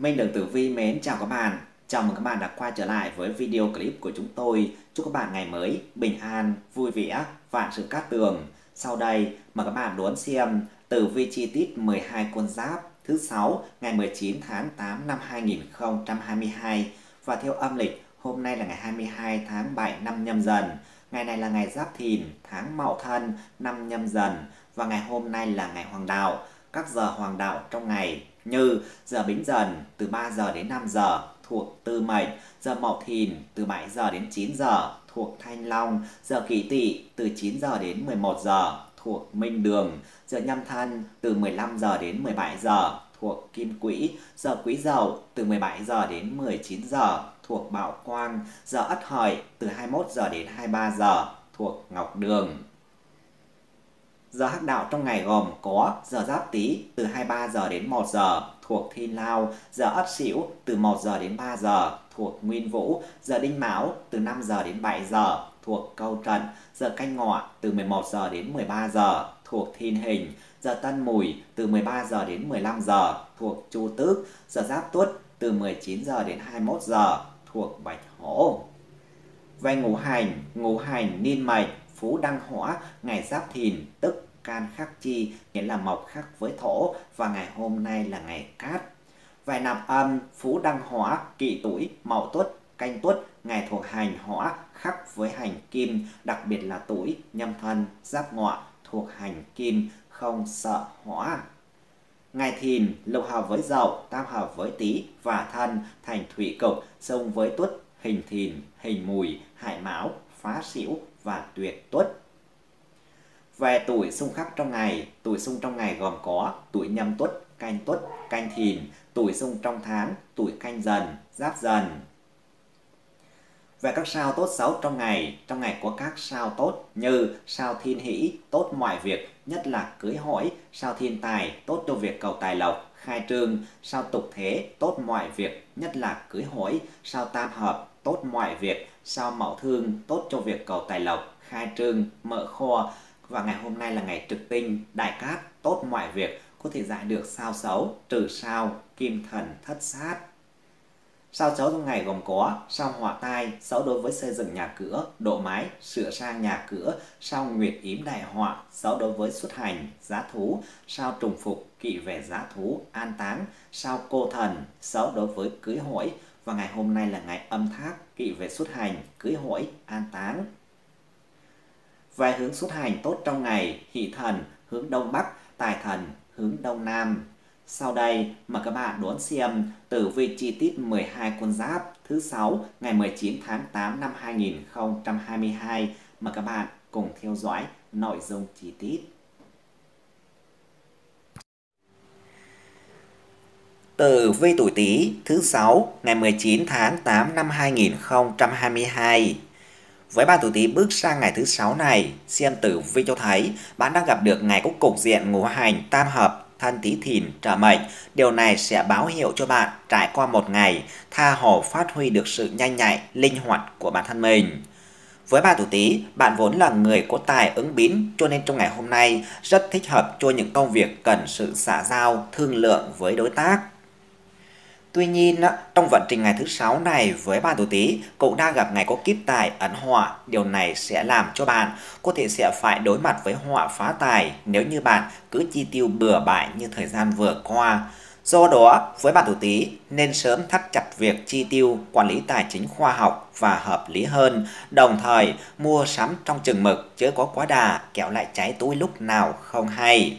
Minh Đường Tử Vi mến chào các bạn. Chào mừng các bạn đã quay trở lại với video clip của chúng tôi. Chúc các bạn ngày mới bình an, vui vẻ, vạn sự cát tường. Sau đây mời các bạn đón xem tử vi chi tiết 12 con giáp thứ 6 ngày 19 tháng 8 năm 2022 và theo âm lịch hôm nay là ngày 22 tháng 7 năm nhâm dần. Ngày này là ngày Giáp Thìn, tháng Mậu Thân, năm nhâm dần và ngày hôm nay là ngày Hoàng Đạo. Các giờ Hoàng Đạo trong ngày như giờ Bính Dần từ 3 giờ đến 5 giờ thuộc Tư Mệnh, giờ Mậu Thìn từ 7 giờ đến 9 giờ thuộc Thanh Long, giờ Kỷ Tỵ từ 9 giờ đến 11 giờ thuộc Minh Đường, giờ Nhâm Thân từ 15 giờ đến 17 giờ thuộc Kim Quỹ, giờ Quý Dậu từ 17 giờ đến 19 giờ thuộc Bảo Quang, giờ Ất Hợi từ 21 giờ đến 23 giờ thuộc Ngọc Đường. Giờ hắc đạo trong ngày gồm có giờ Giáp Tý từ 23 giờ đến 1 giờ thuộc Thiên Lao, giờ Ất Sửu từ 1 giờ đến 3 giờ thuộc Nguyên Vũ, giờ Đinh Mão từ 5 giờ đến 7 giờ thuộc Câu trần, giờ Canh Ngọ từ 11 giờ đến 13 giờ thuộc Thiên Hình, giờ Tân Mùi từ 13 giờ đến 15 giờ thuộc Chu Tước, giờ Giáp Tuất từ 19 giờ đến 21 giờ thuộc Bạch Hổ. Về ngũ hành, ngũ hành niên mệnh phú đăng hỏa ngày giáp thìn tức can khắc chi nghĩa là mộc khắc với thổ và ngày hôm nay là ngày cát. Vài nạp âm phú đăng hỏa kỵ tuổi mậu tuất canh tuất ngày thuộc hành hỏa khắc với hành kim đặc biệt là tuổi nhâm thân giáp ngọ thuộc hành kim không sợ hỏa. Ngày thìn lục hợp với dậu, tam hợp với tý và thân thành thủy cục, xung với tuất, hình thìn, hình mùi, hại mão, phá xỉu và tuyệt tuất. Về tuổi xung khắc trong ngày, tuổi xung trong ngày gồm có tuổi nhâm tuất, canh tuất, canh thìn, tuổi xung trong tháng, tuổi canh dần, giáp dần. Về các sao tốt xấu trong ngày, trong ngày có các sao tốt như sao thiên hỷ, tốt mọi việc, nhất là cưới hỏi, sao thiên tài, tốt cho việc cầu tài lộc, khai trương, sao tục thế, tốt mọi việc, nhất là cưới hỏi, sao tam hợp, tốt mọi việc, sao mậu thương, tốt cho việc cầu tài lộc, khai trương, mở kho. Và ngày hôm nay là ngày trực tinh, đại cát, tốt mọi việc, có thể giải được sao xấu, trừ sao, kim thần, thất sát. Sao xấu trong ngày gồm có sao hỏa tai, xấu đối với xây dựng nhà cửa, độ mái, sửa sang nhà cửa, sao nguyệt yếm đại họa, xấu đối với xuất hành, giá thú, sao trùng phục, kỵ về giá thú, an táng, sao cô thần, xấu đối với cưới hỏi, và ngày hôm nay là ngày âm thác, kỵ về xuất hành, cưới hỏi, an táng. Vài hướng xuất hành tốt trong ngày, hỷ thần, hướng đông bắc, tài thần, hướng đông nam. Sau đây, mời các bạn đón xem tử vi chi tiết 12 con giáp thứ 6 ngày 19 tháng 8 năm 2022. Mời các bạn cùng theo dõi nội dung chi tiết. Tử vi tuổi Tý thứ 6 ngày 19 tháng 8 năm 2022. Với ba tuổi Tý bước sang ngày thứ 6 này, xem tử vi cho thấy bạn đang gặp được ngày có cục diện ngũ hành tam hợp thân Tý Thìn trở mệnh. Điều này sẽ báo hiệu cho bạn trải qua một ngày tha hồ phát huy được sự nhanh nhạy, linh hoạt của bản thân mình. Với ba tuổi Tý, bạn vốn là người có tài ứng biến, cho nên trong ngày hôm nay rất thích hợp cho những công việc cần sự xã giao, thương lượng với đối tác. Tuy nhiên, trong vận trình ngày thứ sáu này với bạn tuổi Tý cũng đang gặp ngày có kiếp tài ấn họa. Điều này sẽ làm cho bạn có thể sẽ phải đối mặt với họa phá tài nếu như bạn cứ chi tiêu bừa bãi như thời gian vừa qua. Do đó, với bạn tuổi Tý nên sớm thắt chặt việc chi tiêu, quản lý tài chính khoa học và hợp lý hơn, đồng thời mua sắm trong chừng mực chứ có quá đà kéo lại cháy túi lúc nào không hay.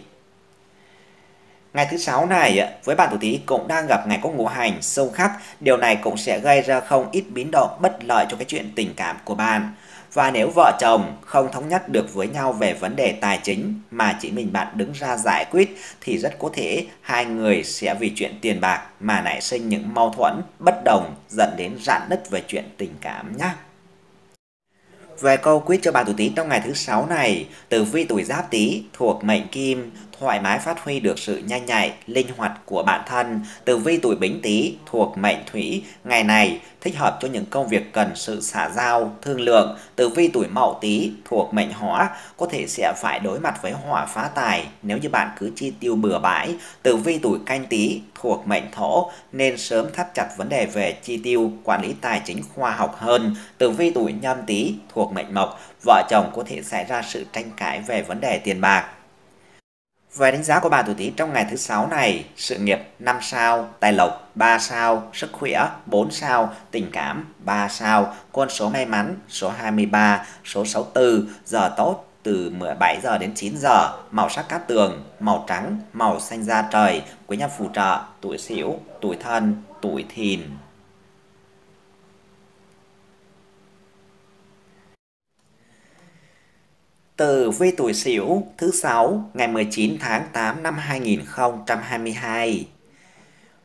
Ngày thứ sáu này với bạn tuổi Tý cũng đang gặp ngày có ngũ hành sâu khắc, điều này cũng sẽ gây ra không ít biến động bất lợi cho cái chuyện tình cảm của bạn. Và nếu vợ chồng không thống nhất được với nhau về vấn đề tài chính mà chỉ mình bạn đứng ra giải quyết thì rất có thể hai người sẽ vì chuyện tiền bạc mà nảy sinh những mâu thuẫn bất đồng dẫn đến rạn nứt về chuyện tình cảm nhé. Về câu quyết cho bạn tuổi Tý trong ngày thứ sáu này, tử vi tuổi Giáp Tý thuộc mệnh Kim thoải mái phát huy được sự nhanh nhạy, linh hoạt của bản thân. Tử vi tuổi Bính Tý thuộc mệnh Thủy, ngày này thích hợp cho những công việc cần sự xả giao, thương lượng. Tử vi tuổi Mậu Tý thuộc mệnh Hỏa, có thể sẽ phải đối mặt với hỏa phá tài nếu như bạn cứ chi tiêu bừa bãi. Tử vi tuổi Canh Tý thuộc mệnh Thổ nên sớm thắt chặt vấn đề về chi tiêu, quản lý tài chính khoa học hơn. Tử vi tuổi Nhâm Tý thuộc mệnh Mộc, vợ chồng có thể xảy ra sự tranh cãi về vấn đề tiền bạc. Về đánh giá của bà tuổi Tý trong ngày thứ sáu này, sự nghiệp 5 sao, tài lộc 3 sao, sức khỏe 4 sao, tình cảm 3 sao, con số may mắn số 23, số 64, giờ tốt từ 17 giờ đến 9 giờ, màu sắc cát tường, màu trắng, màu xanh da trời, quý nhân phù trợ, tuổi Sửu, tuổi Thân, tuổi Thìn. Tử vi tuổi Sửu thứ sáu ngày 19 tháng 8 năm 2022.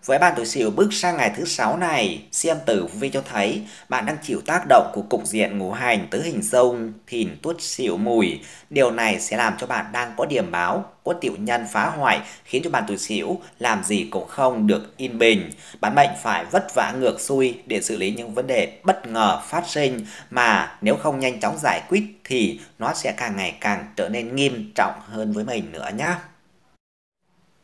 Với bạn tuổi Sửu bước sang ngày thứ sáu này, xem tử vi cho thấy bạn đang chịu tác động của cục diện ngũ hành tứ hình sông, thìn tuất Sửu mùi. Điều này sẽ làm cho bạn đang có điểm báo, có tiểu nhân phá hoại, khiến cho bạn tuổi Sửu làm gì cũng không được yên bình. Bạn mệnh phải vất vả ngược xuôi để xử lý những vấn đề bất ngờ phát sinh mà nếu không nhanh chóng giải quyết thì nó sẽ càng ngày càng trở nên nghiêm trọng hơn với mình nữa nhé.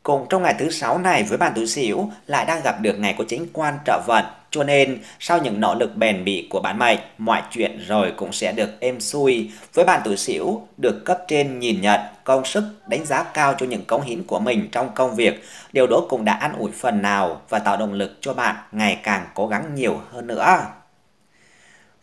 Cùng trong ngày thứ sáu này với bạn tuổi Sửu lại đang gặp được ngày có chính quan trợ vận, cho nên sau những nỗ lực bền bỉ của bạn mệnh, mọi chuyện rồi cũng sẽ được êm xuôi. Với bạn tuổi Sửu được cấp trên nhìn nhận công sức, đánh giá cao cho những cống hiến của mình trong công việc. Điều đó cũng đã an ủi phần nào và tạo động lực cho bạn ngày càng cố gắng nhiều hơn nữa.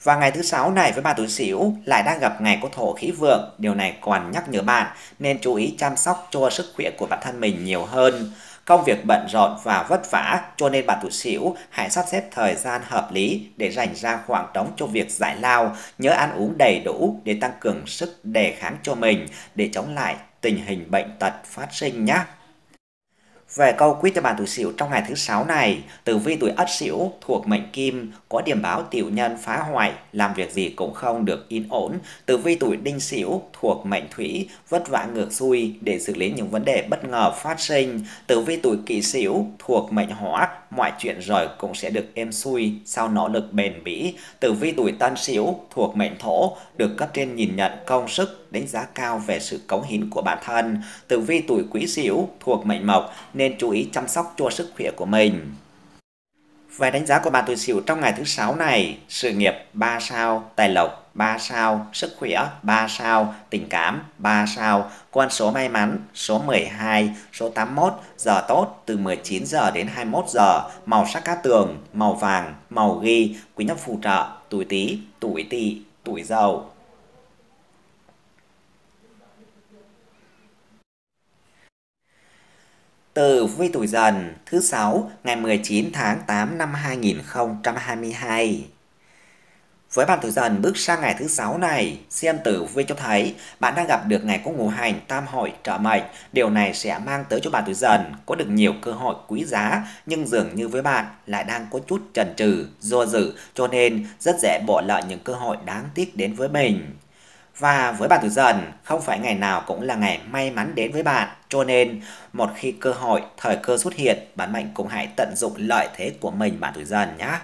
Và ngày thứ sáu này với bà tuổi Sửu lại đang gặp ngày có thổ khí vượng, điều này còn nhắc nhở bạn nên chú ý chăm sóc cho sức khỏe của bản thân mình nhiều hơn. Công việc bận rộn và vất vả cho nên bà tuổi Sửu hãy sắp xếp thời gian hợp lý để dành ra khoảng trống cho việc giải lao, nhớ ăn uống đầy đủ để tăng cường sức đề kháng cho mình để chống lại tình hình bệnh tật phát sinh nhé. Về câu quyết cho bạn tuổi Sửu trong ngày thứ sáu này, tử vi tuổi Ất Sửu thuộc mệnh Kim có điểm báo tiểu nhân phá hoại, làm việc gì cũng không được yên ổn. Tử vi tuổi Đinh Sửu thuộc mệnh Thủy vất vả ngược xuôi để xử lý những vấn đề bất ngờ phát sinh. Tử vi tuổi Kỷ Sửu thuộc mệnh Hỏa, mọi chuyện rồi cũng sẽ được êm xuôi sau nỗ lực bền bỉ. Tử vi tuổi Tân Sửu thuộc mệnh Thổ được cấp trên nhìn nhận công sức đánh giá cao về sự cống hiến của bản thân. Tử vi tuổi Quý Sửu thuộc mệnh Mộc nên chú ý chăm sóc cho sức khỏe của mình. Về đánh giá của bạn tuổi Sửu trong ngày thứ sáu này, sự nghiệp 3 sao, tài lộc 3 sao, sức khỏe 3 sao, tình cảm 3 sao, con số may mắn số 12, số 81, giờ tốt từ 19 giờ đến 21 giờ, màu sắc cát tường, màu vàng, màu ghi, quý nhân phù trợ, tuổi Tý, tuổi Tỵ, tuổi Dậu. Tử vi tuổi dần thứ sáu ngày 19 tháng 8 năm 2022. Với bạn tuổi dần bước sang ngày thứ sáu này, xem tử vi cho thấy bạn đang gặp được ngày có ngũ hành tam hội trợ mệnh. Điều này sẽ mang tới cho bạn tuổi dần có được nhiều cơ hội quý giá, nhưng dường như với bạn lại đang có chút chần chừ, do dự, cho nên rất dễ bỏ lỡ những cơ hội đáng tiếc đến với mình. Và với bạn tuổi dần, không phải ngày nào cũng là ngày may mắn đến với bạn. Cho nên, một khi cơ hội, thời cơ xuất hiện, bạn mệnh cũng hãy tận dụng lợi thế của mình bạn tuổi dần nhé.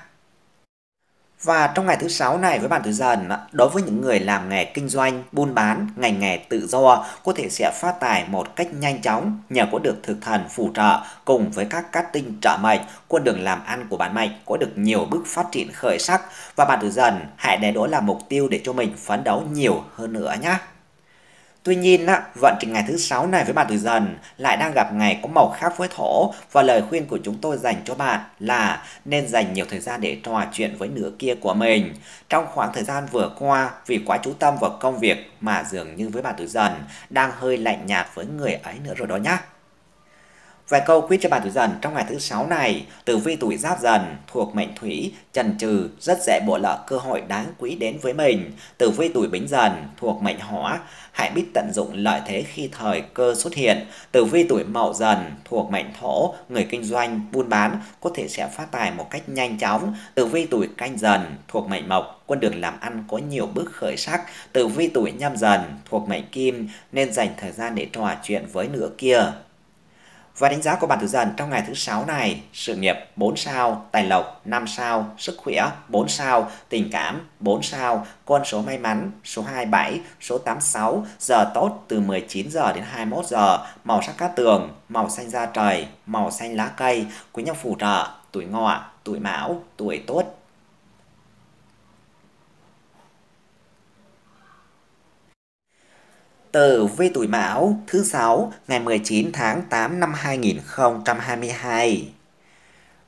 Và trong ngày thứ sáu này với bạn tuổi dần, đối với những người làm nghề kinh doanh, buôn bán, ngành nghề tự do có thể sẽ phát tài một cách nhanh chóng nhờ có được thực thần phù trợ cùng với các cát tinh trợ mệnh, con đường làm ăn của bạn mệnh có được nhiều bước phát triển khởi sắc và bạn tuổi dần hãy để đó là mục tiêu để cho mình phấn đấu nhiều hơn nữa nhé. Tuy nhiên, vận trình ngày thứ sáu này với bạn tuổi dần lại đang gặp ngày có màu khác với thổ và lời khuyên của chúng tôi dành cho bạn là nên dành nhiều thời gian để trò chuyện với nửa kia của mình. Trong khoảng thời gian vừa qua, vì quá chú tâm vào công việc mà dường như với bạn tuổi dần đang hơi lạnh nhạt với người ấy nữa rồi đó nhé. Vài câu quyết cho bạn tuổi dần trong ngày thứ sáu này, tử vi tuổi giáp dần thuộc mệnh thủy, trần trừ, rất dễ bỏ lỡ cơ hội đáng quý đến với mình. Tử vi tuổi bính dần thuộc mệnh hỏa, hãy biết tận dụng lợi thế khi thời cơ xuất hiện. Tử vi tuổi mậu dần thuộc mệnh thổ, người kinh doanh, buôn bán có thể sẽ phát tài một cách nhanh chóng. Tử vi tuổi canh dần thuộc mệnh mộc, con đường làm ăn có nhiều bước khởi sắc. Tử vi tuổi nhâm dần thuộc mệnh kim nên dành thời gian để trò chuyện với nửa kia. Và đánh giá của bạn tử dần trong ngày thứ sáu này, sự nghiệp 4 sao, tài lộc 5 sao, sức khỏe 4 sao, tình cảm 4 sao, con số may mắn số 27, số 86, giờ tốt từ 19 giờ đến 21 giờ, màu sắc cát tường, màu xanh da trời, màu xanh lá cây, quý nhân phù trợ, tuổi ngọ, tuổi mão, tuổi tốt, Tờ V tuổi Mão thứ sáu ngày 19 tháng 8 năm 2022.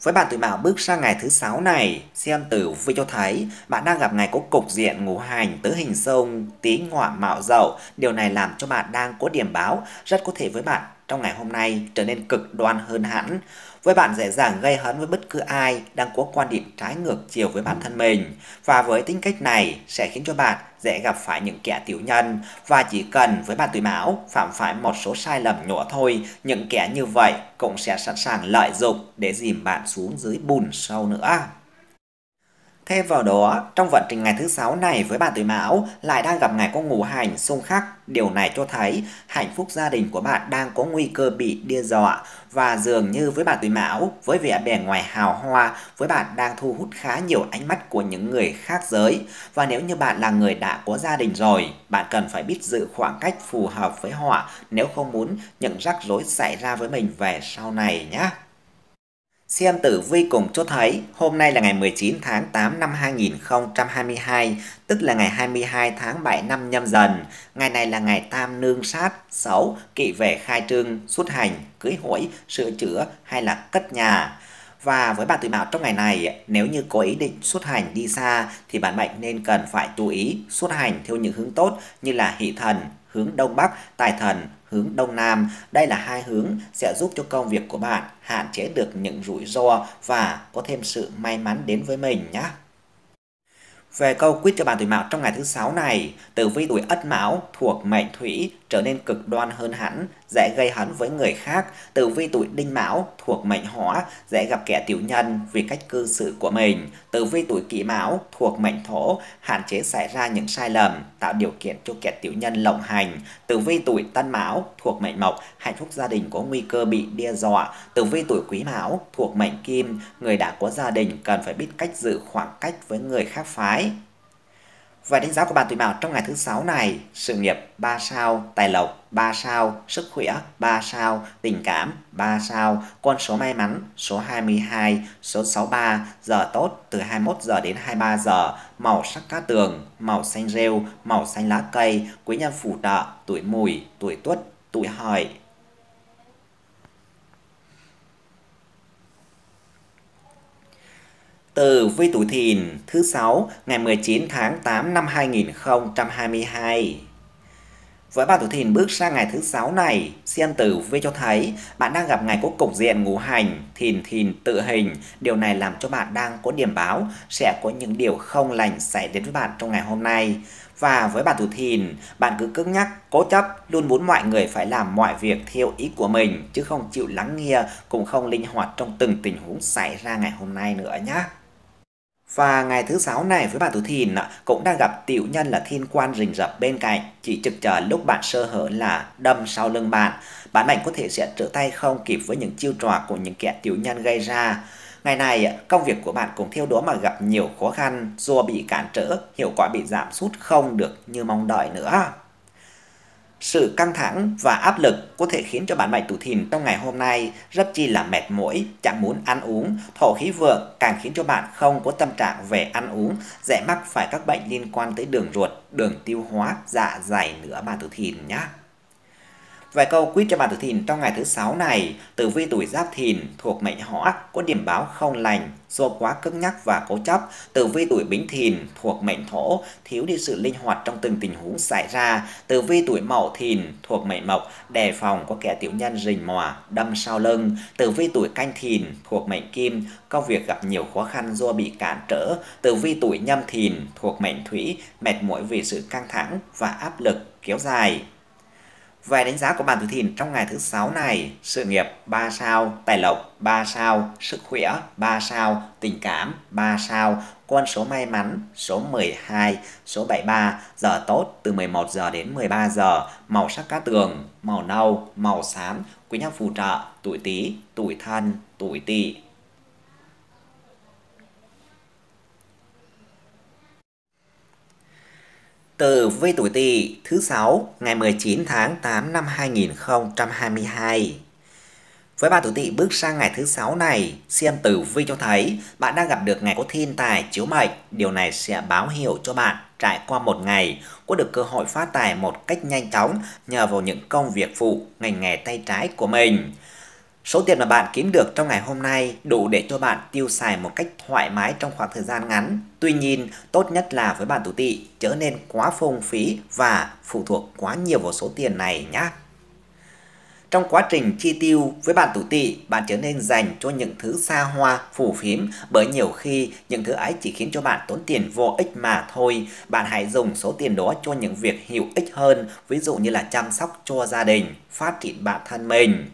Với bạn tuổi Mão bước sang ngày thứ sáu này, xem tử vi cho thấy bạn đang gặp ngày có cục diện ngũ hành tứ hình sông tí ngọ mạo dậu. Điều này làm cho bạn đang có điểm báo rất có thể với bạn trong ngày hôm nay trở nên cực đoan hơn hẳn. Với bạn dễ dàng gây hấn với bất cứ ai đang có quan điểm trái ngược chiều với bản thân mình. Và với tính cách này sẽ khiến cho bạn dễ gặp phải những kẻ tiểu nhân và chỉ cần với bạn tuổi mão phạm phải một số sai lầm nhỏ thôi, những kẻ như vậy cũng sẽ sẵn sàng lợi dụng để dìm bạn xuống dưới bùn sâu nữa. Thêm vào đó, trong vận trình ngày thứ sáu này với bạn tuổi Mão lại đang gặp ngày có ngũ hành xung khắc. Điều này cho thấy hạnh phúc gia đình của bạn đang có nguy cơ bị đe dọa và dường như với bạn tuổi Mão, với vẻ bề ngoài hào hoa, với bạn đang thu hút khá nhiều ánh mắt của những người khác giới. Và nếu như bạn là người đã có gia đình rồi, bạn cần phải biết giữ khoảng cách phù hợp với họ nếu không muốn những rắc rối xảy ra với mình về sau này nhé. Xem tử vi cùng cho thấy hôm nay là ngày 19 tháng 8 năm 2022, tức là ngày 22 tháng 7 năm nhâm dần. Ngày này là ngày tam nương sát, xấu, kỵ về khai trương, xuất hành, cưới hỏi, sửa chữa hay là cất nhà. Và với bạn tuổi mão trong ngày này, nếu như có ý định xuất hành đi xa thì bạn mệnh nên cần phải chú ý xuất hành theo những hướng tốt như là hỷ thần, hướng Đông Bắc, tài thần, hướng Đông Nam. Đây là hai hướng sẽ giúp cho công việc của bạn hạn chế được những rủi ro và có thêm sự may mắn đến với mình nhé. Về câu quyết cho bạn tuổi mão trong ngày thứ sáu này, tử vi tuổi ất mão thuộc mệnh thủy trở nên cực đoan hơn hẳn, dễ gây hấn với người khác. Tử vi tuổi đinh mão thuộc mệnh hỏa, dễ gặp kẻ tiểu nhân vì cách cư xử của mình. Tử vi tuổi kỷ mão thuộc mệnh thổ, hạn chế xảy ra những sai lầm, tạo điều kiện cho kẻ tiểu nhân lộng hành. Tử vi tuổi tân mão thuộc mệnh mộc, hạnh phúc gia đình có nguy cơ bị đe dọa. Tử vi tuổi quý mão thuộc mệnh kim, người đã có gia đình cần phải biết cách giữ khoảng cách với người khác phái. Và đánh giá của bạn tuổi mão trong ngày thứ sáu này, sự nghiệp 3 sao, tài lộc 3 sao, sức khỏe 3 sao, tình cảm 3 sao, con số may mắn số 22, số 63, giờ tốt từ 21 giờ đến 23 giờ, màu sắc cá tường, màu xanh rêu, màu xanh lá cây, quý nhân phù trợ, tuổi mùi, tuổi tuất, tuổi hợi, Tử vi tuổi thìn thứ 6 ngày 19 tháng 8 năm 2022. Với bạn tuổi thìn bước sang ngày thứ 6 này, xem tử vi cho thấy bạn đang gặp ngày có cục diện ngũ hành, thìn thìn tự hình. Điều này làm cho bạn đang có điểm báo sẽ có những điều không lành xảy đến với bạn trong ngày hôm nay. Và với bạn tuổi thìn, bạn cứ cứng nhắc, cố chấp, luôn muốn mọi người phải làm mọi việc theo ý của mình, chứ không chịu lắng nghe, cũng không linh hoạt trong từng tình huống xảy ra ngày hôm nay nữa nhé. Và ngày thứ sáu này với bạn tuổi thìn cũng đang gặp tiểu nhân là thiên quan rình rập bên cạnh, chỉ trực chờ lúc bạn sơ hở là đâm sau lưng bạn. Bạn mệnh có thể sẽ trở tay không kịp với những chiêu trò của những kẻ tiểu nhân gây ra. Ngày này, công việc của bạn cũng theo đó mà gặp nhiều khó khăn do bị cản trở, hiệu quả bị giảm sút không được như mong đợi nữa. Sự căng thẳng và áp lực có thể khiến cho bạn mệnh tuổi thìn trong ngày hôm nay rất chi là mệt mỏi, chẳng muốn ăn uống. Thổ khí vượng càng khiến cho bạn không có tâm trạng về ăn uống, dễ mắc phải các bệnh liên quan tới đường ruột, đường tiêu hóa, dạ dày nữa bà tuổi thìn nhé. Vài câu quýt cho bạn tuổi thìn trong ngày thứ sáu này, tử vi tuổi giáp thìn thuộc mệnh hỏa có điểm báo không lành, do quá cứng nhắc và cố chấp. Tử vi tuổi bính thìn thuộc mệnh thổ, thiếu đi sự linh hoạt trong từng tình huống xảy ra. Tử vi tuổi mậu thìn thuộc mệnh mộc, đề phòng có kẻ tiểu nhân rình mò, đâm sau lưng. Tử vi tuổi canh thìn thuộc mệnh kim, công việc gặp nhiều khó khăn do bị cản trở. Tử vi tuổi nhâm thìn thuộc mệnh thủy, mệt mỏi vì sự căng thẳng và áp lực kéo dài. Vài đánh giá của bạn tử thìn trong ngày thứ sáu này, sự nghiệp 3 sao, tài lộc 3 sao, sức khỏe 3 sao, tình cảm 3 sao, con số may mắn số 12, số 73, giờ tốt từ 11 giờ đến 13 giờ, màu sắc cá tường, màu nâu, màu xám, quý nhân phù trợ, tuổi Tý, tuổi Thân, tuổi Tỵ. Tử vi tuổi Tỵ thứ 6 ngày 19 tháng 8 năm 2022. Với bạn tuổi Tỵ bước sang ngày thứ 6 này, xem tử vi cho thấy bạn đang gặp được ngày có thiên tài chiếu mệnh. Điều này sẽ báo hiệu cho bạn trải qua một ngày có được cơ hội phát tài một cách nhanh chóng nhờ vào những công việc phụ, ngành nghề tay trái của mình. Số tiền mà bạn kiếm được trong ngày hôm nay đủ để cho bạn tiêu xài một cách thoải mái trong khoảng thời gian ngắn. Tuy nhiên, tốt nhất là với bạn tuổi tỵ trở nên quá phung phí và phụ thuộc quá nhiều vào số tiền này nhé. Trong quá trình chi tiêu với bạn tuổi tỵ, bạn trở nên dành cho những thứ xa hoa, phù phiếm bởi nhiều khi những thứ ấy chỉ khiến cho bạn tốn tiền vô ích mà thôi. Bạn hãy dùng số tiền đó cho những việc hữu ích hơn, ví dụ như là chăm sóc cho gia đình, phát triển bản thân mình.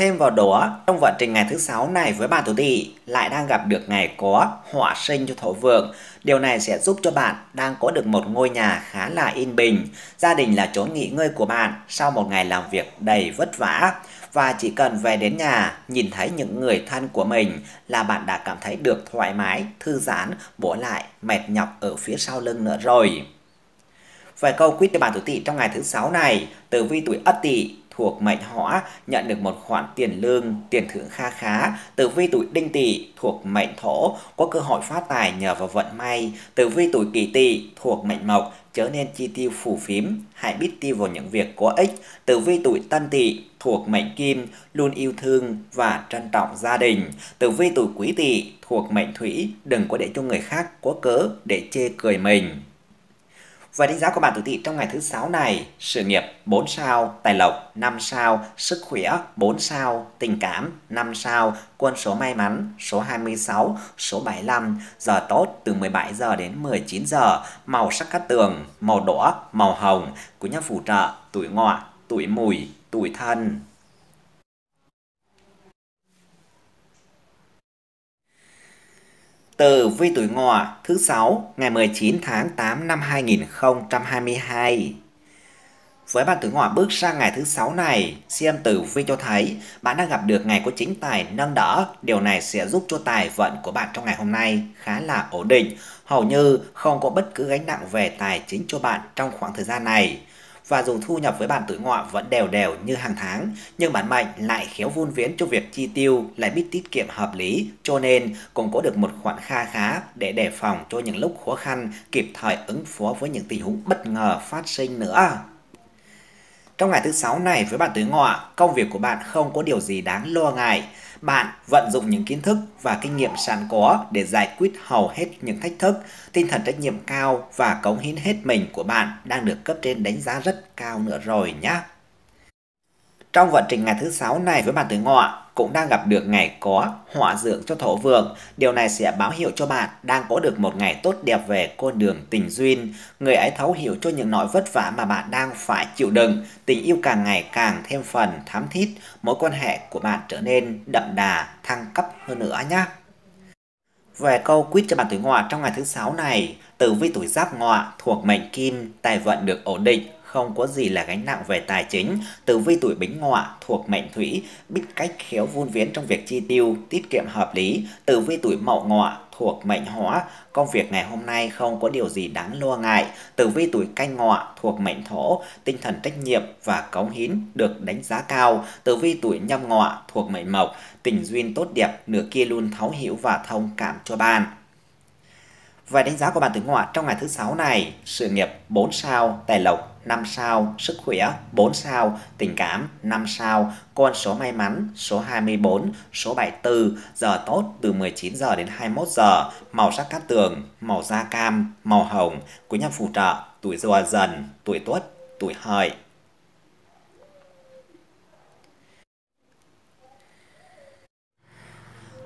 Thêm vào đó, trong vận trình ngày thứ sáu này với bạn tuổi tỵ lại đang gặp được ngày có họa sinh cho thổ vượng. Điều này sẽ giúp cho bạn đang có được một ngôi nhà khá là yên bình. Gia đình là chỗ nghỉ ngơi của bạn sau một ngày làm việc đầy vất vả. Và chỉ cần về đến nhà, nhìn thấy những người thân của mình là bạn đã cảm thấy được thoải mái, thư giãn, bỏ lại mệt nhọc ở phía sau lưng nữa rồi. Vài câu quyết cho bạn tuổi tỵ trong ngày thứ sáu này, tử vi tuổi ất tỵ thuộc mệnh hỏa nhận được một khoản tiền lương, tiền thưởng kha khá. Tử vi tuổi đinh tỵ thuộc mệnh thổ có cơ hội phát tài nhờ vào vận may. Tử vi tuổi kỷ tỵ thuộc mệnh mộc trở nên chi tiêu phù phiếm, hãy biết tiêu vào những việc có ích. Tử vi tuổi tân tỵ thuộc mệnh kim luôn yêu thương và trân trọng gia đình. Tử vi tuổi quý tỵ thuộc mệnh thủy đừng có để cho người khác có cớ để chê cười mình. Và đánh giá của bạn tuổi tỵ trong ngày thứ sáu này, sự nghiệp 4 sao, tài lộc 5 sao, sức khỏe 4 sao, tình cảm 5 sao, quân số may mắn số 26, số 75, giờ tốt từ 17 giờ đến 19 giờ, màu sắc cát tường, màu đỏ, màu hồng, của nhân phù trợ, tuổi ngọ, tuổi mùi, tuổi thân. Tử vi tuổi ngọ thứ 6 ngày 19 tháng 8 năm 2022. Với bạn tuổi ngọ bước sang ngày thứ 6 này, xem tử vi cho thấy bạn đang gặp được ngày có chính tài nâng đỡ. Điều này sẽ giúp cho tài vận của bạn trong ngày hôm nay khá là ổn định. Hầu như không có bất cứ gánh nặng về tài chính cho bạn trong khoảng thời gian này và dù thu nhập với bạn tuổi ngọ vẫn đều đều như hàng tháng, nhưng bản mệnh lại khéo vun viễn cho việc chi tiêu, lại biết tiết kiệm hợp lý, cho nên cũng có được một khoản kha khá để đề phòng cho những lúc khó khăn, kịp thời ứng phó với những tình huống bất ngờ phát sinh nữa. Trong ngày thứ sáu này với bạn tuổi ngọ, công việc của bạn không có điều gì đáng lo ngại. Bạn vận dụng những kiến thức và kinh nghiệm sẵn có để giải quyết hầu hết những thách thức. Tinh thần trách nhiệm cao và cống hiến hết mình của bạn đang được cấp trên đánh giá rất cao nữa rồi nhé. Trong vận trình ngày thứ sáu này với bạn tuổi ngọ cũng đang gặp được ngày có họa dưỡng cho thổ vượng. Điều này sẽ báo hiệu cho bạn đang có được một ngày tốt đẹp về con đường tình duyên. Người ấy thấu hiểu cho những nỗi vất vả mà bạn đang phải chịu đựng. Tình yêu càng ngày càng thêm phần thám thít. Mối quan hệ của bạn trở nên đậm đà, thăng cấp hơn nữa nhé. Về câu quýt cho bạn tuổi ngọ trong ngày thứ sáu này, tử vi tuổi giáp ngọ thuộc mệnh kim, tài vận được ổn định, không có gì là gánh nặng về tài chính. Tử vi tuổi bính ngọ thuộc mệnh thủy, biết cách khéo vun viễn trong việc chi tiêu, tiết kiệm hợp lý. Tử vi tuổi mậu ngọ thuộc mệnh hỏa, công việc ngày hôm nay không có điều gì đáng lo ngại. Tử vi tuổi canh ngọ thuộc mệnh thổ, tinh thần trách nhiệm và cống hiến được đánh giá cao. Tử vi tuổi nhâm ngọ thuộc mệnh mộc, tình duyên tốt đẹp, nửa kia luôn thấu hiểu và thông cảm cho bạn. Và đánh giá của bạn tuổi ngọ trong ngày thứ sáu này, sự nghiệp 4 sao, tài lộc 5 sao, sức khỏe 4 sao, tình cảm 5 sao, con số may mắn số 24, số 74, giờ tốt từ 19 giờ đến 21 giờ, màu sắc cát tường, màu da cam, màu hồng, quý nhân phù trợ, tuổi rùa dần, tuổi tuất, tuổi hợi.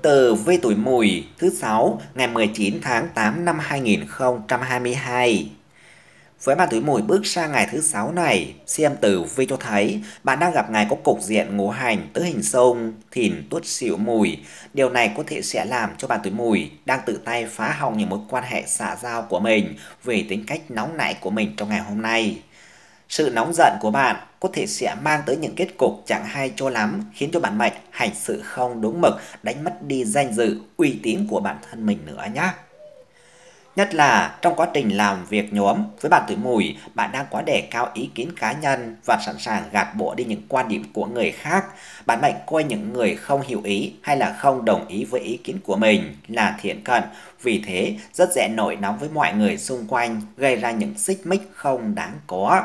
Tử vi tuổi mùi thứ 6 ngày 19 tháng 8 năm 2022. Với bạn tuổi mùi bước sang ngày thứ sáu này, xem tử vi cho thấy bạn đang gặp ngày có cục diện ngũ hành tứ hình sông, thìn tuất xỉu mùi. Điều này có thể sẽ làm cho bạn tuổi mùi đang tự tay phá hỏng những mối quan hệ xã giao của mình vì tính cách nóng nảy của mình trong ngày hôm nay. Sự nóng giận của bạn có thể sẽ mang tới những kết cục chẳng hay cho lắm, khiến cho bản mệnh hành sự không đúng mực, đánh mất đi danh dự, uy tín của bản thân mình nữa nhé. Nhất là trong quá trình làm việc nhóm với bạn tuổi mùi, bạn đang quá đề cao ý kiến cá nhân và sẵn sàng gạt bỏ đi những quan điểm của người khác. Bạn mệnh coi những người không hiểu ý hay là không đồng ý với ý kiến của mình là thiện cận. Vì thế, rất dễ nổi nóng với mọi người xung quanh, gây ra những xích mích không đáng có.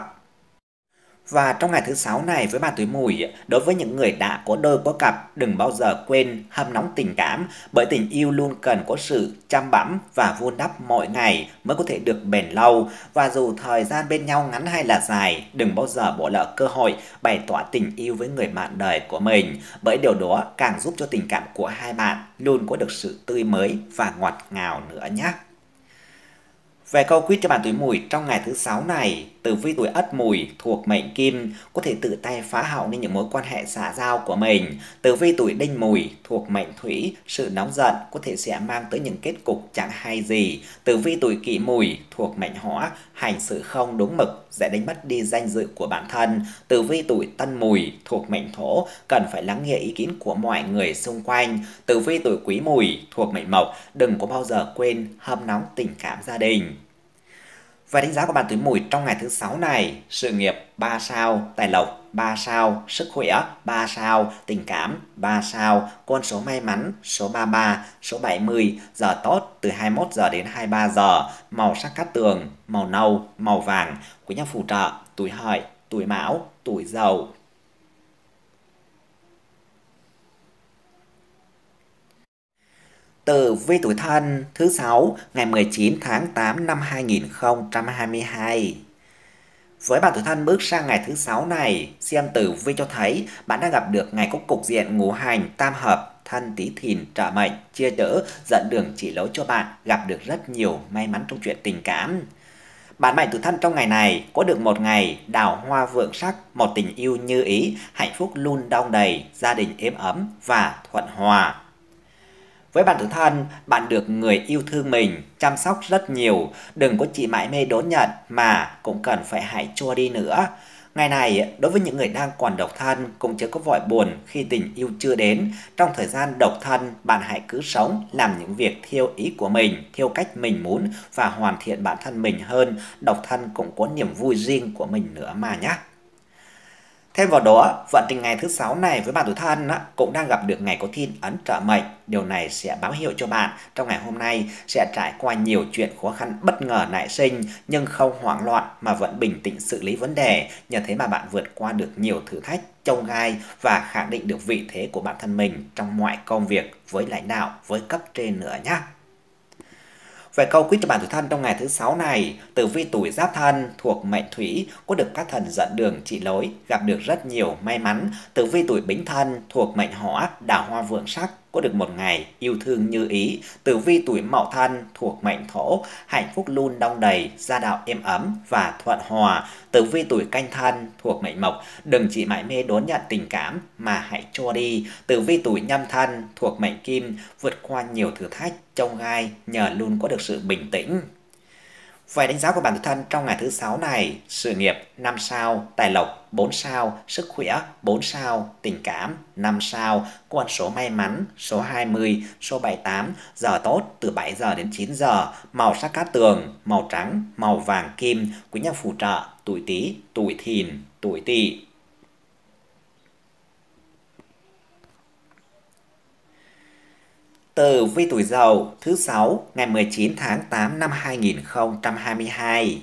Và trong ngày thứ sáu này với bạn tuổi mùi, đối với những người đã có đôi có cặp, đừng bao giờ quên hâm nóng tình cảm, bởi tình yêu luôn cần có sự chăm bẵm và vun đắp mỗi ngày mới có thể được bền lâu. Và dù thời gian bên nhau ngắn hay là dài, đừng bao giờ bỏ lỡ cơ hội bày tỏ tình yêu với người bạn đời của mình, bởi điều đó càng giúp cho tình cảm của hai bạn luôn có được sự tươi mới và ngọt ngào nữa nhé. Về câu quyết cho bạn tuổi mùi trong ngày thứ sáu này, tử vi tuổi ất mùi thuộc mệnh kim có thể tự tay phá hỏng nên những mối quan hệ xã giao của mình. Tử vi tuổi đinh mùi thuộc mệnh thủy, sự nóng giận có thể sẽ mang tới những kết cục chẳng hay gì. Tử vi tuổi kỷ mùi thuộc mệnh hỏa, hành sự không đúng mực sẽ đánh mất đi danh dự của bản thân. Tử vi tuổi tân mùi thuộc mệnh thổ, cần phải lắng nghe ý kiến của mọi người xung quanh. Tử vi tuổi quý mùi thuộc mệnh mộc, đừng có bao giờ quên hâm nóng tình cảm gia đình. Và đánh giá của bạn tuổi mùi trong ngày thứ sáu này, sự nghiệp 3 sao, tài lộc 3 sao, sức khỏe 3 sao, tình cảm 3 sao, con số may mắn số 33, số 70, giờ tốt từ 21 giờ đến 23 giờ, màu sắc cát tường, màu nâu, màu vàng, quý nhân phù trợ, tuổi hợi, tuổi mão, tuổi dậu. Tử vi tuổi thân thứ 6 ngày 19 tháng 8 năm 2022. Với bạn tuổi thân bước sang ngày thứ 6 này, xem tử vi cho thấy bạn đang gặp được ngày có cục diện ngũ hành tam hợp thân tí thìn trợ mệnh chia đỡ dẫn đường chỉ lối cho bạn gặp được rất nhiều may mắn trong chuyện tình cảm. Bạn mệnh tuổi thân trong ngày này có được một ngày đào hoa vượng sắc, một tình yêu như ý, hạnh phúc luôn đong đầy, gia đình êm ấm và thuận hòa. Với bạn thân, bạn được người yêu thương mình, chăm sóc rất nhiều, đừng có chỉ mãi mê đón nhận mà cũng cần phải hãy cho đi nữa. Ngày này, đối với những người đang còn độc thân cũng chưa có vội buồn khi tình yêu chưa đến. Trong thời gian độc thân, bạn hãy cứ sống, làm những việc theo ý của mình, theo cách mình muốn và hoàn thiện bản thân mình hơn. Độc thân cũng có niềm vui riêng của mình nữa mà nhé. Thêm vào đó, vận trình ngày thứ sáu này với bạn tuổi thân á, cũng đang gặp được ngày có thiên ấn trợ mệnh. Điều này sẽ báo hiệu cho bạn trong ngày hôm nay sẽ trải qua nhiều chuyện khó khăn bất ngờ nảy sinh nhưng không hoảng loạn mà vẫn bình tĩnh xử lý vấn đề. Nhờ thế mà bạn vượt qua được nhiều thử thách, trông gai và khẳng định được vị thế của bản thân mình trong mọi công việc với lãnh đạo, với cấp trên nữa nhé. Về câu quý cho bản tuổi thân trong ngày thứ sáu này, tử vi tuổi giáp thân thuộc mệnh thủy có được các thần dẫn đường chỉ lối, gặp được rất nhiều may mắn. Tử vi tuổi bính thân thuộc mệnh hỏa, đào hoa vượng sắc, có được một ngày yêu thương như ý, tử vi tuổi mậu thân thuộc mệnh thổ, hạnh phúc luôn đong đầy, gia đạo êm ấm và thuận hòa, tử vi tuổi canh thân thuộc mệnh mộc, đừng chỉ mãi mê đón nhận tình cảm mà hãy cho đi, tử vi tuổi nhâm thân thuộc mệnh kim, vượt qua nhiều thử thách, trong gai nhờ luôn có được sự bình tĩnh. Về đánh giá của bản thân trong ngày thứ 6 này, sự nghiệp 5 sao, tài lộc 4 sao, sức khỏe 4 sao, tình cảm 5 sao, con số may mắn số 20, số 78, giờ tốt từ 7 giờ đến 9 giờ, màu sắc cát tường, màu trắng, màu vàng kim, quý nhân phù trợ, tuổi tý, tuổi thìn, tuổi tỵ. Tử vi tuổi Dậu thứ 6 ngày 19 tháng 8 năm 2022.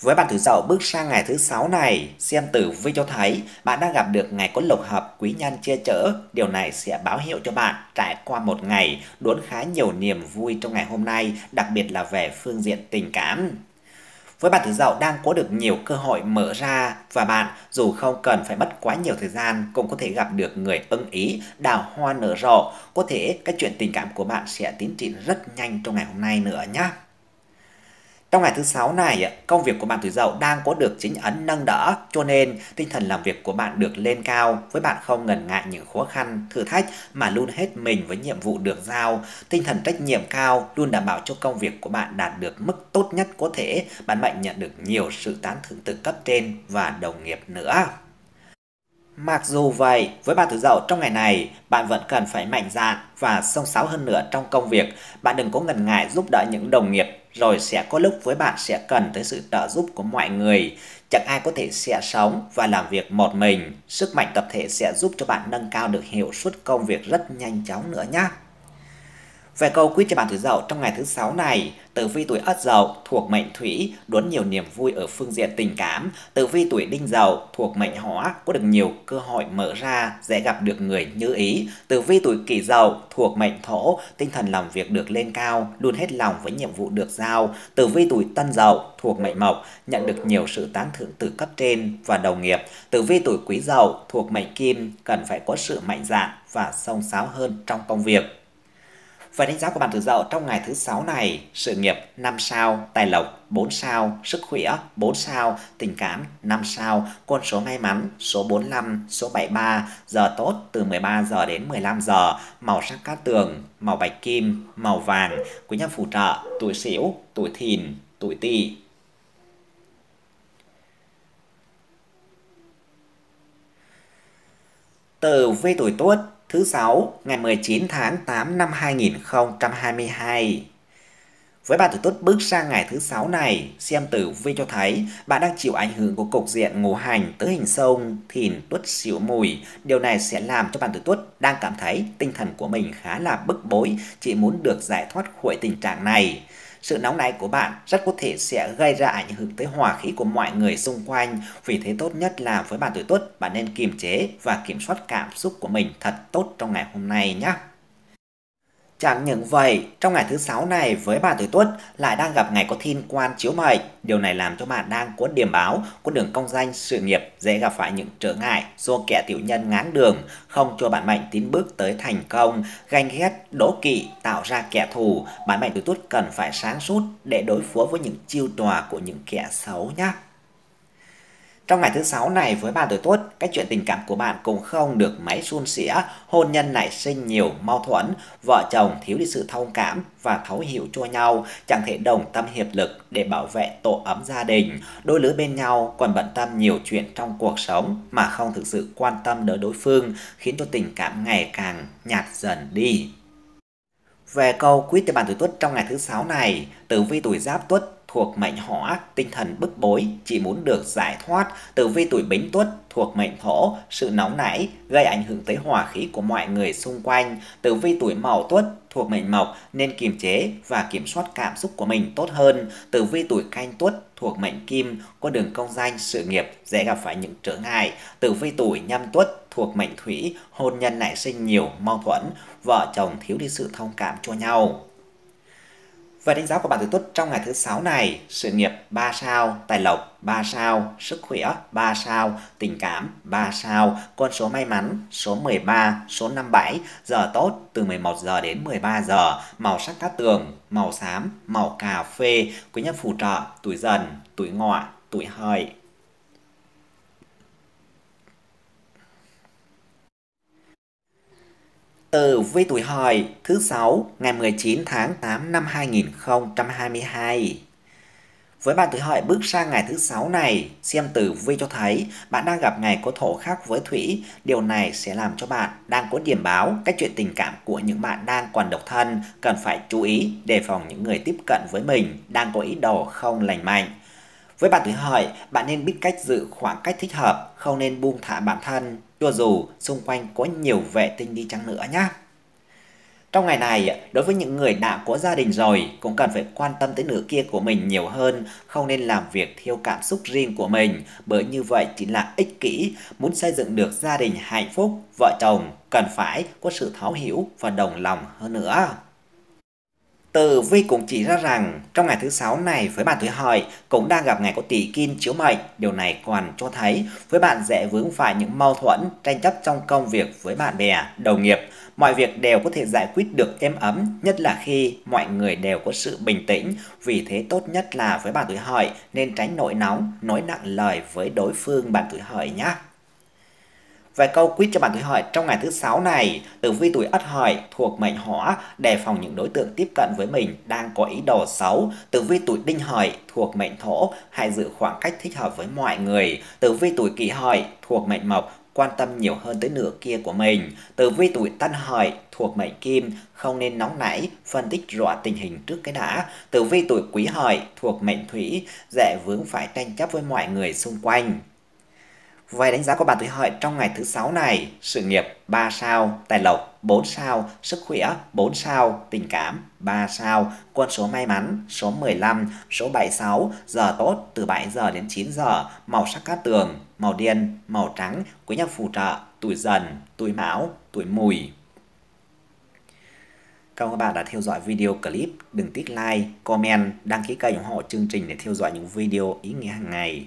Với bạn tuổi dậu bước sang ngày thứ sáu này, xem tử vi cho thấy bạn đang gặp được ngày có lục hợp quý nhân che chở. Điều này sẽ báo hiệu cho bạn trải qua một ngày đốn khá nhiều niềm vui trong ngày hôm nay, đặc biệt là về phương diện tình cảm. Với bạn tử dậu đang có được nhiều cơ hội mở ra và bạn dù không cần phải mất quá nhiều thời gian cũng có thể gặp được người ưng ý, đào hoa nở rộ. Có thể cái chuyện tình cảm của bạn sẽ tiến triển rất nhanh trong ngày hôm nay nữa nhé. Trong ngày thứ sáu này, công việc của bạn tuổi dậu đang có được chính ấn nâng đỡ, cho nên tinh thần làm việc của bạn được lên cao, với bạn không ngần ngại những khó khăn, thử thách mà luôn hết mình với nhiệm vụ được giao. Tinh thần trách nhiệm cao luôn đảm bảo cho công việc của bạn đạt được mức tốt nhất có thể, bạn mệnh nhận được nhiều sự tán thưởng từ cấp trên và đồng nghiệp nữa. Mặc dù vậy, với bạn tuổi dậu trong ngày này, bạn vẫn cần phải mạnh dạn và song sáo hơn nữa trong công việc. Bạn đừng có ngần ngại giúp đỡ những đồng nghiệp rồi sẽ có lúc với bạn sẽ cần tới sự trợ giúp của mọi người. Chẳng ai có thể sẽ sống và làm việc một mình. Sức mạnh tập thể sẽ giúp cho bạn nâng cao được hiệu suất công việc rất nhanh chóng nữa nhé. Về câu quyết cho bạn tuổi dậu trong ngày thứ sáu này, tử vi tuổi ất dậu thuộc mệnh thủy đón nhiều niềm vui ở phương diện tình cảm. Tử vi tuổi đinh dậu thuộc mệnh hỏa có được nhiều cơ hội mở ra, dễ gặp được người như ý. Tử vi tuổi kỷ dậu thuộc mệnh thổ, tinh thần làm việc được lên cao, luôn hết lòng với nhiệm vụ được giao. Tử vi tuổi tân dậu thuộc mệnh mộc, nhận được nhiều sự tán thưởng từ cấp trên và đồng nghiệp. Tử vi tuổi quý dậu thuộc mệnh kim, cần phải có sự mạnh dạn và song sáo hơn trong công việc. Vậy đánh giá của bạn tuổi dậu trong ngày thứ sáu này, sự nghiệp 5 sao, tài lộc 4 sao, sức khỏe 4 sao, tình cảm 5 sao, con số may mắn số 45, số 73, giờ tốt từ 13 giờ đến 15 giờ, màu sắc cát tường, màu bạch kim, màu vàng, quý nhân phù trợ, tuổi sửu, tuổi thìn, tuổi tỵ. Tử vi tuổi tuất thứ sáu ngày 19 tháng 8 năm 2022. Với bạn tuổi tuất bước sang ngày thứ sáu này, xem tử vi cho thấy bạn đang chịu ảnh hưởng của cục diện ngũ hành tới hình sông, thìn, tuất, xỉu, mùi. Điều này sẽ làm cho bạn tuổi tuất đang cảm thấy tinh thần của mình khá là bức bối, chỉ muốn được giải thoát khỏi tình trạng này. Sự nóng nảy của bạn rất có thể sẽ gây ra ảnh hưởng tới hòa khí của mọi người xung quanh. Vì thế tốt nhất là với bạn tuổi tuất, bạn nên kiềm chế và kiểm soát cảm xúc của mình thật tốt trong ngày hôm nay nhé. Chẳng những vậy, trong ngày thứ sáu này với bà tuổi tuất lại đang gặp ngày có thiên quan chiếu mệnh. Điều này làm cho bạn đang cuốn điểm báo, có đường công danh sự nghiệp dễ gặp phải những trở ngại do kẻ tiểu nhân ngáng đường, không cho bạn mệnh tiến bước tới thành công, ganh ghét, đố kỵ tạo ra kẻ thù. Bạn mệnh tuổi tuất cần phải sáng suốt để đối phó với những chiêu trò của những kẻ xấu nhé. Trong ngày thứ sáu này với bạn tuổi tuất, cái chuyện tình cảm của bạn cũng không được máy suôn sẻ, hôn nhân nảy sinh nhiều mâu thuẫn, vợ chồng thiếu đi sự thông cảm và thấu hiểu cho nhau, chẳng thể đồng tâm hiệp lực để bảo vệ tổ ấm gia đình. Đôi lứa bên nhau còn bận tâm nhiều chuyện trong cuộc sống mà không thực sự quan tâm đến đối phương, khiến cho tình cảm ngày càng nhạt dần đi. Về câu quyết cho bạn tuổi tuất trong ngày thứ sáu này, tử vi tuổi giáp tuất thuộc mệnh hỏa, tinh thần bức bối, chỉ muốn được giải thoát. Tử vi tuổi bính tuất thuộc mệnh thổ, sự nóng nảy gây ảnh hưởng tới hòa khí của mọi người xung quanh. Tử vi tuổi mậu tuất thuộc mệnh mộc nên kiềm chế và kiểm soát cảm xúc của mình tốt hơn. Tử vi tuổi canh tuất thuộc mệnh kim có đường công danh sự nghiệp dễ gặp phải những trở ngại. Tử vi tuổi nhâm tuất thuộc mệnh thủy hôn nhân nảy sinh nhiều mâu thuẫn, vợ chồng thiếu đi sự thông cảm cho nhau. Và đánh giá của bạn tuổi tuất trong ngày thứ sáu này, sự nghiệp 3 sao, tài lộc 3 sao, sức khỏe 3 sao, tình cảm 3 sao, con số may mắn số 13, số 57, giờ tốt từ 11 giờ đến 13 giờ, màu sắc cát tường, màu xám, màu cà phê, quý nhân phù trợ, tuổi dần, tuổi ngọ, tuổi hợi. Tử vi tuổi hợi thứ sáu ngày 19 tháng 8 năm 2022. Với bạn tuổi hợi bước sang ngày thứ sáu này, xem tử vi cho thấy bạn đang gặp ngày có thổ khác với thủy. Điều này sẽ làm cho bạn đang có điểm báo cách chuyện tình cảm của những bạn đang còn độc thân cần phải chú ý đề phòng những người tiếp cận với mình đang có ý đồ không lành mạnh. Với bạn tuổi hợi, bạn nên biết cách giữ khoảng cách thích hợp, không nên buông thả bản thân, cho dù xung quanh có nhiều vệ tinh đi chăng nữa nhé. Trong ngày này, đối với những người đã có gia đình rồi, cũng cần phải quan tâm tới nửa kia của mình nhiều hơn, không nên làm việc theo cảm xúc riêng của mình, bởi như vậy chính là ích kỷ. Muốn xây dựng được gia đình hạnh phúc, vợ chồng cần phải có sự thấu hiểu và đồng lòng hơn nữa. Tử vi cũng chỉ ra rằng trong ngày thứ sáu này với bạn tuổi hợi cũng đang gặp ngày có tỷ kim chiếu mệnh. Điều này còn cho thấy với bạn dễ vướng phải những mâu thuẫn, tranh chấp trong công việc với bạn bè, đồng nghiệp. Mọi việc đều có thể giải quyết được êm ấm, nhất là khi mọi người đều có sự bình tĩnh. Vì thế tốt nhất là với bạn tuổi hợi nên tránh nổi nóng, nói nặng lời với đối phương bạn tuổi hợi nhé. Vài câu quýt cho bạn tuổi hợi trong ngày thứ sáu này, tử vi tuổi ất hợi thuộc mệnh hỏa, đề phòng những đối tượng tiếp cận với mình đang có ý đồ xấu. Tử vi tuổi đinh hợi thuộc mệnh thổ, hãy giữ khoảng cách thích hợp với mọi người. Tử vi tuổi kỷ hợi thuộc mệnh mộc, quan tâm nhiều hơn tới nửa kia của mình. Tử vi tuổi tân hợi thuộc mệnh kim, không nên nóng nảy, phân tích rõ tình hình trước cái đã. Tử vi tuổi quý hợi thuộc mệnh thủy, dễ vướng phải tranh chấp với mọi người xung quanh. Vài đánh giá của bạn tuổi hợi trong ngày thứ sáu này, sự nghiệp 3 sao, tài lộc 4 sao, sức khỏe 4 sao, tình cảm 3 sao, quân số may mắn số 15, số 76, giờ tốt từ 7 giờ đến 9 giờ, màu sắc cát tường, màu đen, màu trắng, quý nhân phù trợ, tuổi dần, tuổi mão, tuổi mùi. Cảm ơn các bạn đã theo dõi video clip. Đừng tích like, comment, đăng ký kênh ủng hộ chương trình để theo dõi những video ý nghĩa hàng ngày.